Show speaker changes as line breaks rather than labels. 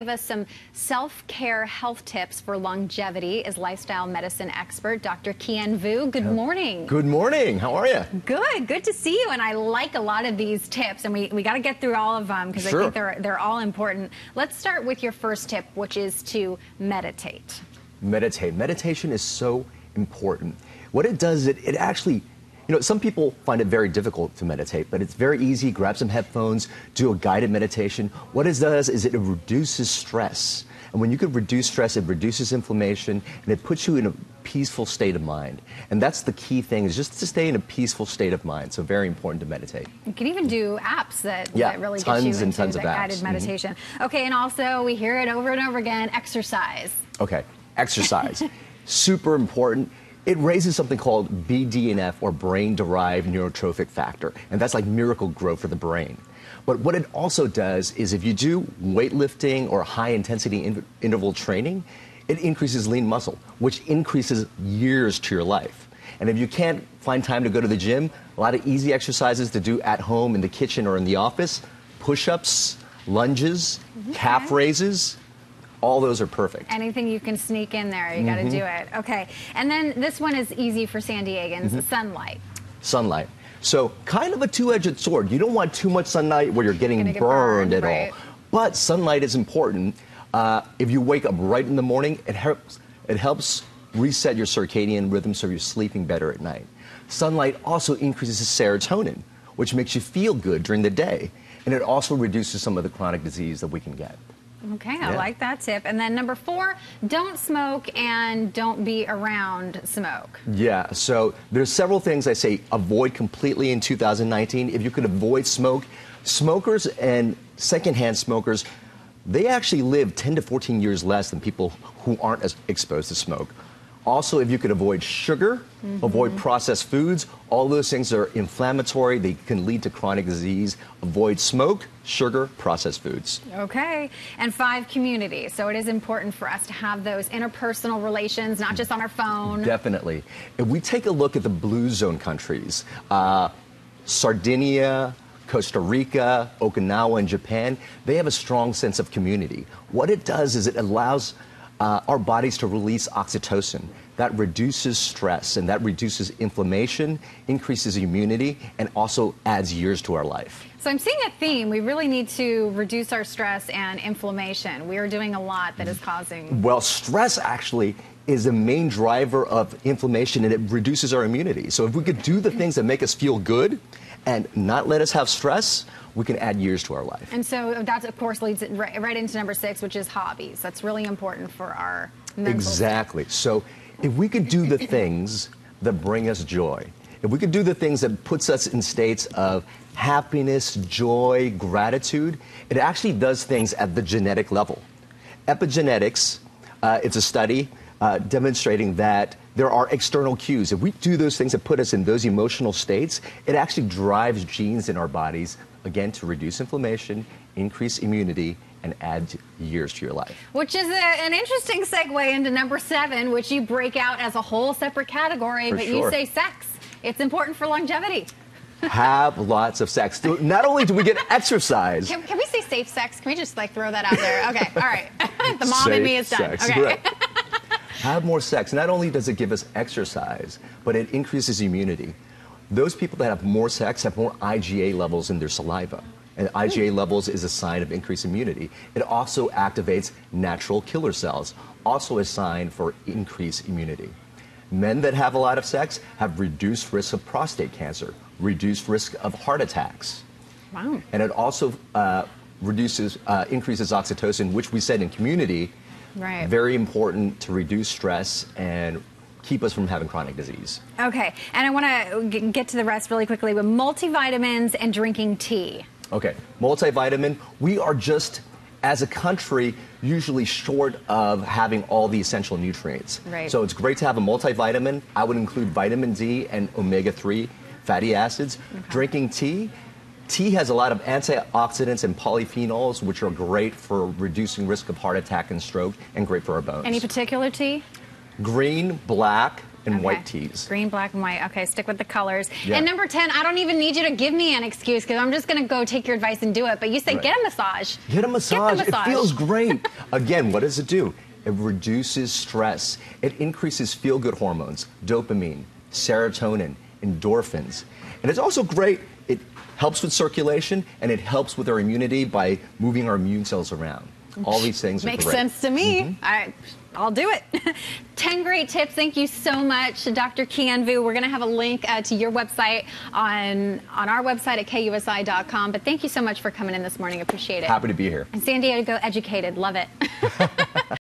Give us some self-care health tips for longevity is lifestyle medicine expert Dr. Kien Vu. Good morning.
Good morning. How are you?
Good. Good to see you. And I like a lot of these tips, and we, we got to get through all of them because
Sure.
I think they're they're all important. Let's start with your first tip, which is to meditate.
Meditate. Meditation is so important. What it does, it, it actually, you know, some people find it very difficult to meditate, but it's very easy. Grab some headphones, do a guided meditation. What it does is it reduces stress. And when you can reduce stress, it reduces inflammation and it puts you in a peaceful state of mind. And that's the key thing is just to stay in a peaceful state of mind. So very important to meditate.
You can even do apps that,
Yeah,
that really
tons
get you
and tons of apps.
guided
Mhm.
meditation. Okay, and also we hear it over and over again: exercise.
Okay, exercise. Super important. It raises something called BDNF or brain derived neurotrophic factor, and that's like miracle growth for the brain. But what it also does is if you do weightlifting or high intensity in- interval training, it increases lean muscle, which increases years to your life. And if you can't find time to go to the gym, a lot of easy exercises to do at home, in the kitchen, or in the office push ups, lunges, calf raises all those are perfect.
Anything you can sneak in there, you got to do
Mm-hmm.
it. Okay, and then this one is easy for San Diegans:
Mm-hmm.
sunlight.
sunlight. So kind of a two-edged sword. You don't want too much sunlight where you're getting
get
burned,
burned,
at
right.
all. But sunlight is important. Uh, if you wake up right in the morning, it helps. It helps reset your circadian rhythm so you're sleeping better at night. Sunlight also increases serotonin, which makes you feel good during the day, and it also reduces some of the chronic disease that we can get.
Okay, I
Yeah.
like that tip. And then number four, don't smoke and don't be around smoke.
Yeah, so there's several things I say avoid completely in 2019. If you could avoid smoke, smokers and secondhand smokers, they actually live 10 to 14 years less than people who aren't as exposed to smoke. Also, if you could avoid sugar, avoid processed foods, all those things are inflammatory, they can lead to chronic disease. Avoid smoke, sugar, processed foods.
Okay, and five, community. So it is important for us to have those interpersonal relations, not just on our phone.
Definitely. If we take a look at the blue zone countries, uh, Sardinia, Costa Rica, Okinawa, and Japan, they have a strong sense of community. What it does is it allows uh, our bodies to release oxytocin. That reduces stress and that reduces inflammation, increases immunity, and also adds years to our life.
So I'm seeing a theme. We really need to reduce our stress and inflammation. We are doing a lot that is causing.
Well, stress actually is the main driver of inflammation and it reduces our immunity. So if we could do the things that make us feel good and not let us have stress, we can add years to our life.
And so that, of course, leads right, right into number six, which is hobbies. That's really important for our mental
Exactly. So if we could do the things that bring us joy, if we could do the things that puts us in states of happiness, joy, gratitude, it actually does things at the genetic level. Epigenetics, uh, it's a study uh, demonstrating that there are external cues. If we do those things that put us in those emotional states, it actually drives genes in our bodies, again, to reduce inflammation, increase immunity, and add years to your life.
Which is a, an interesting segue into number seven, which you break out as a whole separate category,
For
but you say sex. It's important for longevity.
have lots of sex. Not only do we get exercise,
Can, can we say safe sex? Can we just like throw that out there? Okay, all right. the mom in me is done.
sex,
Okay.
right. have more sex. Not only does it give us exercise, but it increases immunity. Those people that have more sex have more IgA levels in their saliva. And IgA levels is a sign of increased immunity. It also activates natural killer cells, also a sign for increased immunity. Men that have a lot of sex have reduced risk of prostate cancer, reduced risk of heart attacks.
Wow.
And it also uh, reduces, uh, increases oxytocin, which we said in community,
Right.
very important to reduce stress and keep us from having chronic disease.
Okay, and I want to get to the rest really quickly with multivitamins and drinking tea.
Okay, multivitamin, we are just, as a country, usually short of having all the essential nutrients.
Right.
So it's great to have a multivitamin. I would include vitamin D and omega 3 fatty acids. Drinking tea, tea has a lot of antioxidants and polyphenols, which are great for reducing risk of heart attack and stroke and great for our bones.
Any particular tea?
Green, black, and
Okay.
white teas.
Green, black, and white. Okay, stick with the colors.
Yeah.
And number 10, I don't even need you to give me an excuse because I'm just going to go take your advice and do it. But you say
Right.
get a massage.
Get a massage.
Get massage.
It feels great. Again, what does it do? It reduces stress. It increases feel good hormones, dopamine, serotonin, endorphins. And it's also great. It helps with circulation and it helps with our immunity by moving our immune cells around. All these things
Makes
great.
sense to me. I, I'll do it. 10 great tips. Thank you so much, Dr. Kien Vu. We're going to have a link uh, to your website on, on our website at kusi.com. But thank you so much for coming in this morning. Appreciate it.
Happy to be here.
And San Diego educated. Love it.